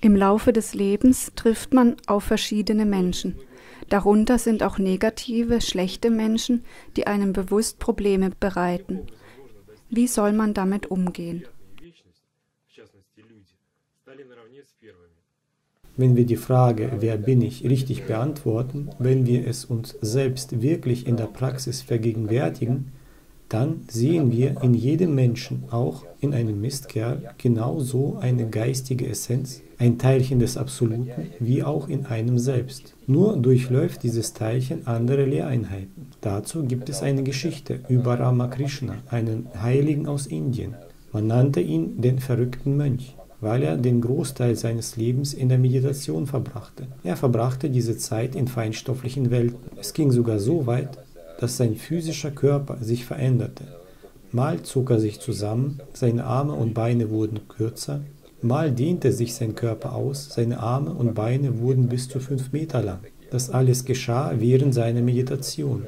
Im Laufe des Lebens trifft man auf verschiedene Menschen. Darunter sind auch negative, schlechte Menschen, die einem bewusst Probleme bereiten. Wie soll man damit umgehen? Wenn wir die Frage, wer bin ich, richtig beantworten, wenn wir es uns selbst wirklich in der Praxis vergegenwärtigen, dann sehen wir in jedem Menschen, auch in einem Mistkerl, genauso eine geistige Essenz, ein Teilchen des Absoluten, wie auch in einem selbst. Nur durchläuft dieses Teilchen andere Lehreinheiten. Dazu gibt es eine Geschichte über Ramakrishna, einen Heiligen aus Indien. Man nannte ihn den verrückten Mönch weil er den Großteil seines Lebens in der Meditation verbrachte. Er verbrachte diese Zeit in feinstofflichen Welten. Es ging sogar so weit, dass sein physischer Körper sich veränderte. Mal zog er sich zusammen, seine Arme und Beine wurden kürzer, mal dehnte sich sein Körper aus, seine Arme und Beine wurden bis zu fünf Meter lang. Das alles geschah während seiner Meditation.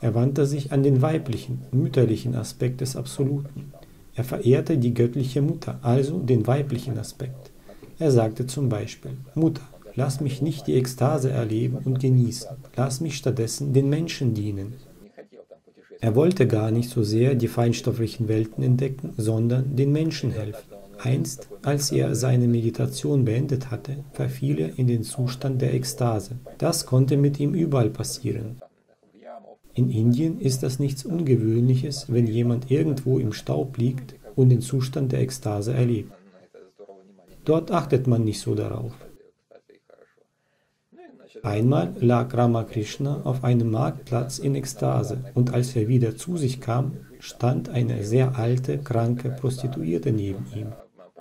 Er wandte sich an den weiblichen, mütterlichen Aspekt des Absoluten. Er verehrte die göttliche Mutter, also den weiblichen Aspekt. Er sagte zum Beispiel, Mutter, lass mich nicht die Ekstase erleben und genießen, lass mich stattdessen den Menschen dienen. Er wollte gar nicht so sehr die feinstofflichen Welten entdecken, sondern den Menschen helfen. Einst, als er seine Meditation beendet hatte, verfiel er in den Zustand der Ekstase. Das konnte mit ihm überall passieren. In Indien ist das nichts Ungewöhnliches, wenn jemand irgendwo im Staub liegt und den Zustand der Ekstase erlebt. Dort achtet man nicht so darauf. Einmal lag Ramakrishna auf einem Marktplatz in Ekstase und als er wieder zu sich kam, stand eine sehr alte, kranke Prostituierte neben ihm.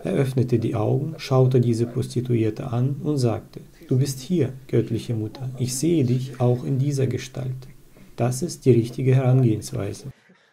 Er öffnete die Augen, schaute diese Prostituierte an und sagte, Du bist hier, göttliche Mutter, ich sehe dich auch in dieser Gestalt. Das ist die richtige Herangehensweise.